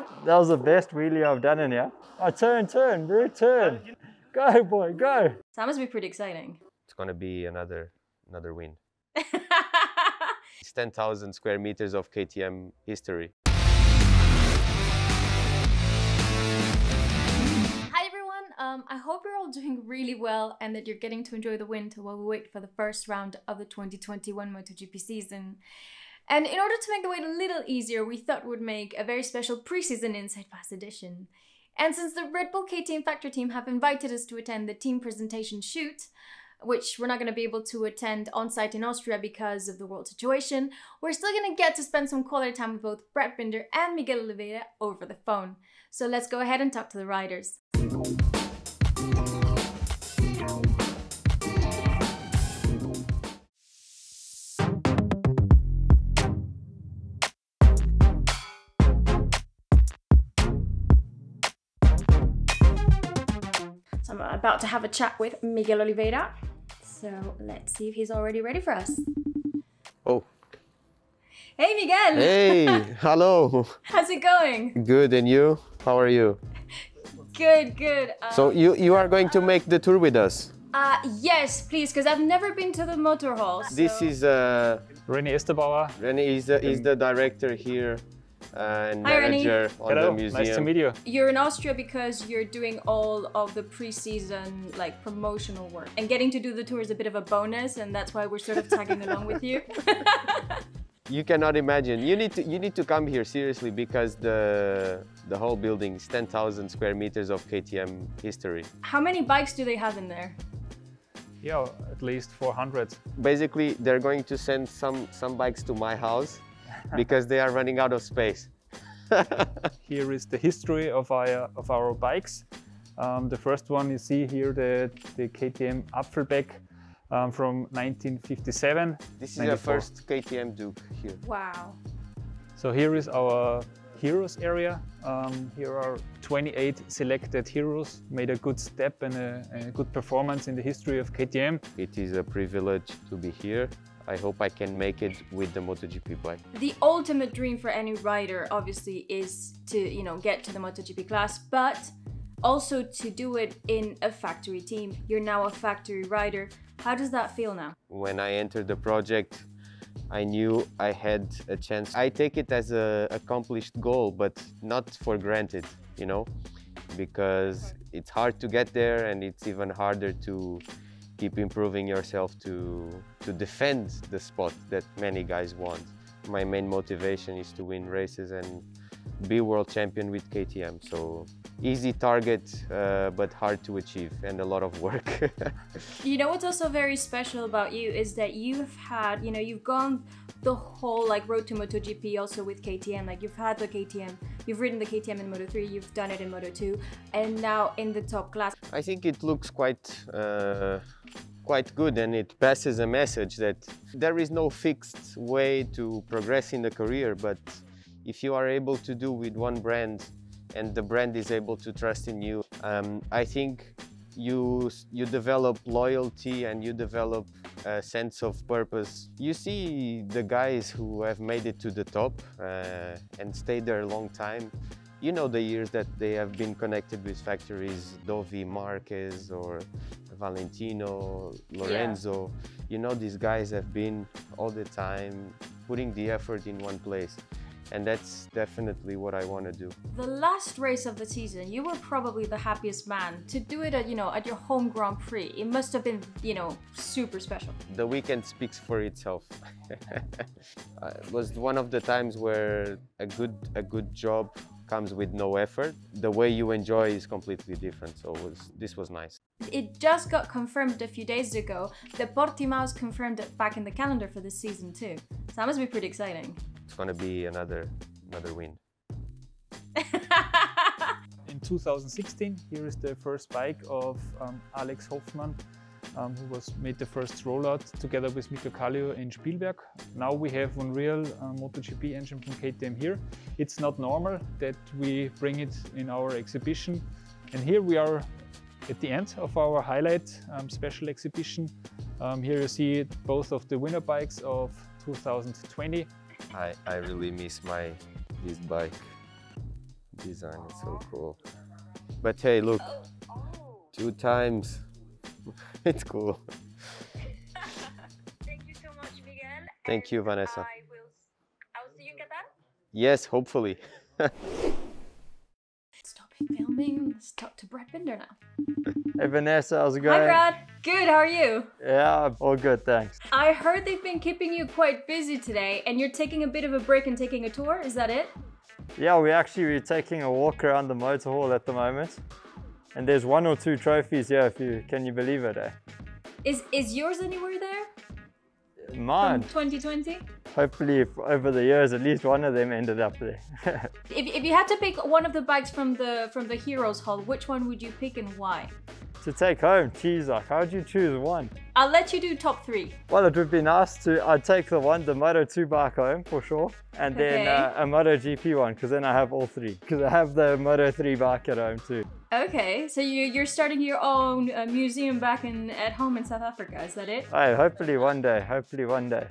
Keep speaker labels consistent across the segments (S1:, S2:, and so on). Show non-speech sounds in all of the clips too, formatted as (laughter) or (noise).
S1: Yep, that was the best wheelie I've done in here. Oh, turn, turn, bro, turn. Go, boy, go.
S2: So that must be pretty exciting.
S3: It's gonna be another another win. (laughs) It's 10,000 square meters of KTM history.
S2: Hi everyone, um, I hope you're all doing really well and that you're getting to enjoy the winter while we wait for the first round of the 2021 MotoGP season. And in order to make the wait a little easier, we thought we'd make a very special preseason Inside Pass edition. And since the Red Bull KTM Factor team have invited us to attend the team presentation shoot, which we're not going to be able to attend on site in Austria because of the world situation, we're still going to get to spend some quality time with both Brad Binder and Miguel Oliveira over the phone. So let's go ahead and talk to the riders. So I'm about to have a chat with Miguel Oliveira. So let's see if he's already ready for us.
S3: Oh,
S2: Hey Miguel!
S3: hey, (laughs) hello.
S2: How's it going?
S3: Good, and you? How are you?
S2: Good, good. Uh,
S3: So you you are going to make the tour with us?
S2: uh, yes, please, because I've never been to the Motohall.
S3: This is uh,
S1: René Esterbauer.
S3: Rene is the, is the director here and
S2: Hi, Rene.
S3: manager on
S1: Hello,
S3: the museum.
S1: nice to meet you.
S2: You're in Austria because you're doing all of the pre-season like promotional work. And getting to do the tour is a bit of a bonus and that's why we're sort of tagging along with you. (laughs)
S3: You cannot imagine. You need to you need to come here seriously because the the whole building is 10,000 square meters of KTM history.
S2: How many bikes do they have in there?
S1: Yeah, at least 400.
S3: Basically, they're going to send some some bikes to my house because they are running out of space. (laughs)
S1: Here is the history of our of our bikes. Um, the first one you see here, the, the KTM Apfelbeck um, from 1957.
S3: This is the first KTM Duke here.
S2: Wow.
S1: So here is our heroes area. Um, here are 28 selected heroes, made a good step and a, a good performance in the history of KTM.
S3: It is a privilege to be here. I hope I can make it with the MotoGP bike.
S2: The ultimate dream for any rider obviously is to, you know, get to the MotoGP class, but also to do it in a factory team. You're now a factory rider. How does that feel now?
S3: when I entered the project, I knew I had a chance. I take it as an accomplished goal, but not for granted, you know, because it's hard to get there and it's even harder to keep improving yourself to to defend the spot that many guys want. My main motivation is to win races and be world champion with KTM. So easy target, uh, but hard to achieve and a lot of work. (laughs)
S2: You know what's also very special about you is that you've had, you know, you've gone the whole like road to MotoGP also with KTM. Like you've had the KTM, you've ridden the KTM in Moto3, you've done it in Moto2, and now in the top class.
S3: I think it looks quite uh, quite good and it passes a message that there is no fixed way to progress in the career but if you are able to do with one brand and the brand is able to trust in you um, I think you you develop loyalty and you develop a sense of purpose you see the guys who have made it to the top uh, and stayed there a long time you know the years that they have been connected with factories, Dovi, Marquez, or Valentino, Lorenzo. You know these guys have been all the time putting the effort in one place. And that's definitely what I want to do.
S2: The last race of the season, you were probably the happiest man to do it at, you know, at your home Grand Prix. It must have been, you know, super special.
S3: The weekend speaks for itself. (laughs) Uh, it was one of the times where a good a good job comes with no effort. The way you enjoy is completely different. So it was, this was nice.
S2: It just got confirmed a few days ago that Portimao's confirmed it back in the calendar for this season too. So that must be pretty exciting.
S3: It's gonna be another another win.
S1: In 2016, here is the first bike of um, Alex Hofmann, um, who was made the first rollout together with Mika Kallio in Spielberg. Now we have one real uh, MotoGP engine from KTM here. It's not normal that we bring it in our exhibition. And here we are at the end of our highlight um, special exhibition. Um, here you see both of the winner bikes of 2020.
S3: I, I really miss my this bike. design is so cool. But hey, look, two times. (laughs) it's cool. (laughs)
S4: Thank you so much, Miguel.
S3: Thank you, Vanessa.
S4: I will, I will see you in Qatar.
S3: Yes, hopefully. (laughs)
S2: Stopping filming. Let's talk to Brad Binder now.
S5: Hey Vanessa, how's it going?
S2: Hi, Brad. Good. How are you?
S5: Yeah, all good, thanks.
S2: I heard they've been keeping you quite busy today, and you're taking a bit of a break and taking a tour. Is that it?
S5: Yeah, we actually we're taking a walk around the Motohall at the moment. And there's one or two trophies here if you can you believe it, eh?
S2: Is is yours anywhere there?
S5: Mine.
S2: From 2020?
S5: Hopefully over the years at least one of them ended up there. (laughs)
S2: If, if you had to pick one of the bikes from the from the Heroes Hall, which one would you pick and why?
S5: To take home, geez, like how'd you choose one?
S2: I'll let you do top three.
S5: Well, it would be nice to. I'd take the one, the Moto 2 bike home for sure, and then uh, a Moto GP one, because then I have all three. Because I have the Moto 3 bike at home too.
S2: Okay, so you you're starting your own uh, museum back in at home in South Africa. Is that it?
S5: Hey, hopefully one day. Hopefully one day.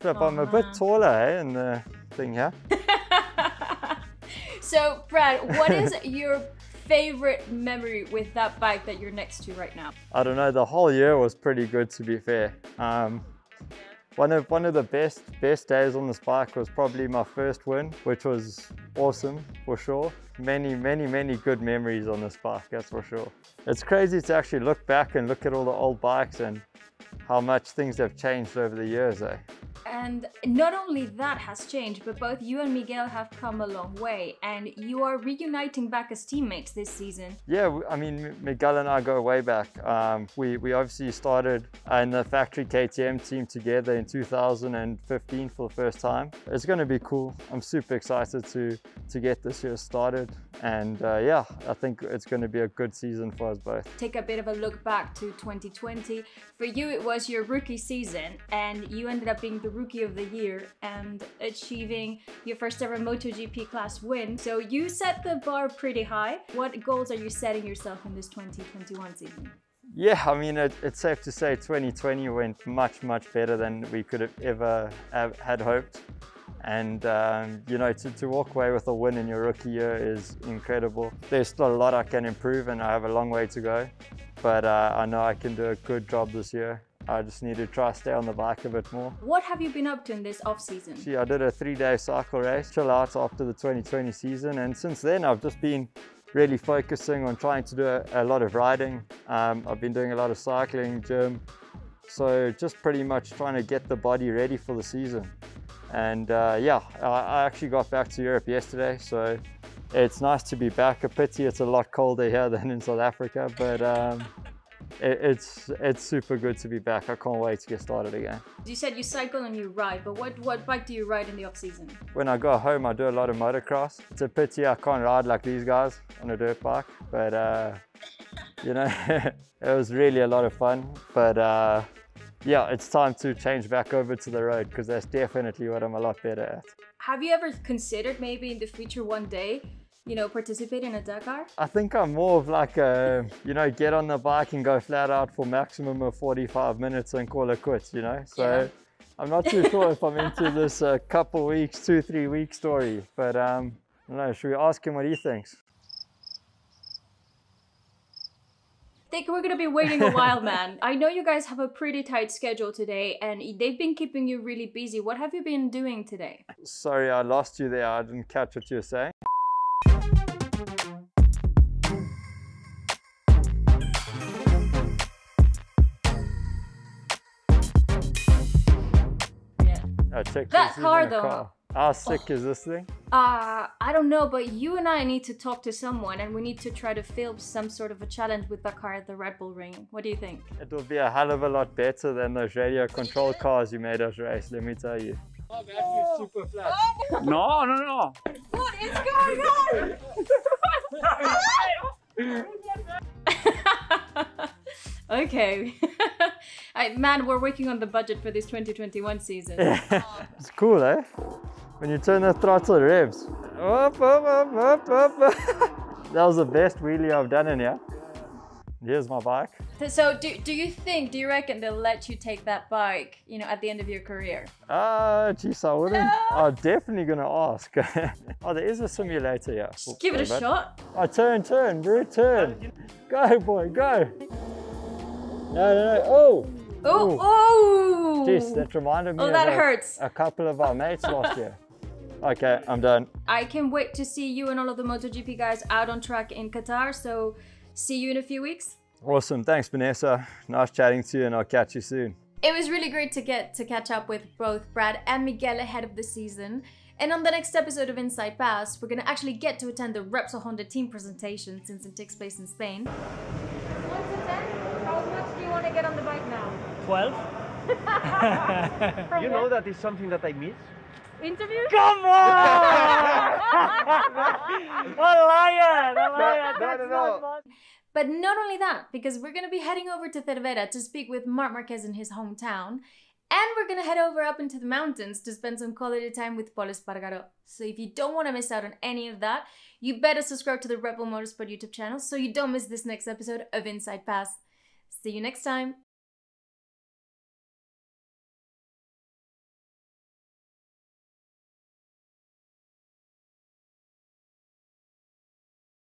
S5: Flip, I'm a bit taller, eh, in the thing here. (laughs)
S2: so, Brad, what is (laughs) your favorite memory with that bike that you're next to right now?
S5: I don't know. The whole year was pretty good, to be fair. Um, one of one of the best best days on this bike was probably my first win, which was awesome for sure. Many many many good memories on this bike, that's for sure. It's crazy to actually look back and look at all the old bikes and how much things have changed over the years, eh?
S2: And not only that has changed, but both you and Miguel have come a long way, and you are reuniting back as teammates this season.
S5: Yeah, I mean, Miguel and I go way back. Um, we, we obviously started in the factory KTM team together in 2015 for the first time. It's going to be cool. I'm super excited to, to get this year started. And uh, yeah, I think it's going to be a good season for us both.
S2: Take a bit of a look back to 2020. For you, it was your rookie season, and you ended up being the rookie of the year and achieving your first ever MotoGP class win. So you set the bar pretty high. What goals are you setting yourself in this 2021 season?
S5: Yeah, I mean, it, it's safe to say 2020 went much, much better than we could have ever have, had hoped. And, um, you know, to, to walk away with a win in your rookie year is incredible. There's still a lot I can improve and I have a long way to go. But uh, I know I can do a good job this year. I just need to try stay on the bike a bit more.
S2: What have you been up to in this off season?
S5: See, I did a three-day cycle race, chill out after the 2020 season, and since then I've just been really focusing on trying to do a, a lot of riding. Um, I've been doing a lot of cycling, gym, so just pretty much trying to get the body ready for the season. And uh, yeah, I, I actually got back to Europe yesterday, so it's nice to be back. A pity it's a lot colder here (laughs) than in South Africa, but um, it, it's it's super good to be back. I can't wait to get started again.
S2: You said you cycle and you ride, but what, what bike do you ride in the off season?
S5: When I go home, I do a lot of motocross. It's a pity I can't ride like these guys on a dirt bike, but uh, you know, (laughs) it was really a lot of fun. But uh, yeah, it's time to change back over to the road because that's definitely what I'm a lot better at.
S2: Have you ever considered maybe in the future one day, you know, participate in a Dakar?
S5: I think I'm more of like a, you know, get on the bike and go flat out for maximum of 45 minutes and call it quits, you know? So
S2: Yeah.
S5: I'm not too sure if I'm into (laughs) this uh, couple weeks, two, three week story, but um, I don't know, should we ask him what he thinks?
S2: think we're gonna be waiting a while, (laughs) man. I know you guys have a pretty tight schedule today, and they've been keeping you really busy. What have you been doing today?
S5: Sorry, I lost you there. I didn't catch what you were saying. I checked
S2: That car, though.
S5: car. How sick is this thing?
S2: Uh, I don't know, but you and I need to talk to someone, and we need to try to film some sort of a challenge with that car at the Red Bull Ring. What do you think?
S5: It will be a hell of a lot better than those radio control cars you made us race, let me tell you. super flat.
S1: No, no, no.
S2: What is going on? (laughs) (laughs) okay. I, man, we're working on the budget for this 2021 season. (laughs) (laughs)
S5: it's cool, eh? When you turn the throttle, it revs. Up, up, up, up, up, up. (laughs) that was the best wheelie I've done in here. Here's my bike.
S2: So do, do you think, do you reckon they'll let you take that bike, you know, at the end of your career?
S5: Ah, geez, I wouldn't. I'm definitely gonna ask. oh, there is a simulator here.
S2: Just give it a
S5: Sorry, bud.
S2: shot.
S5: Oh, turn, turn, bro, turn. Go, boy, go. No, no, no. Oh,
S2: Oh, oh!
S5: jeez, that reminded me
S2: Oh, that hurts.
S5: a couple of our mates last (laughs) year. Okay, I'm done.
S2: I can wait to see you and all of the MotoGP guys out on track in Qatar. So see you in a few weeks.
S5: Awesome. Thanks, Vanessa. Nice chatting to you, and I'll catch you soon.
S2: It was really great to get to catch up with both Brad and Miguel ahead of the season. And on the next episode of Inside Pass, we're gonna actually get to attend the Repsol Honda team presentation since it takes place in Spain. One to ten, how much do you want to get on the bike now?
S6: 12? (laughs)
S7: You know that is something that I miss.
S2: Interview?
S6: Come on! (laughs) a lion! A lion!
S3: No,
S6: That's
S3: no,
S6: not
S3: no.
S6: fun.
S2: But not only that, because we're gonna be heading over to Cervera to speak with Marc Marquez in his hometown, and we're gonna head over up into the mountains to spend some quality time with Pol Espargaro. So if you don't want to miss out on any of that, you better subscribe to the Red Bull Motorsport YouTube channel so you don't miss this next episode of Inside Pass. See you next time.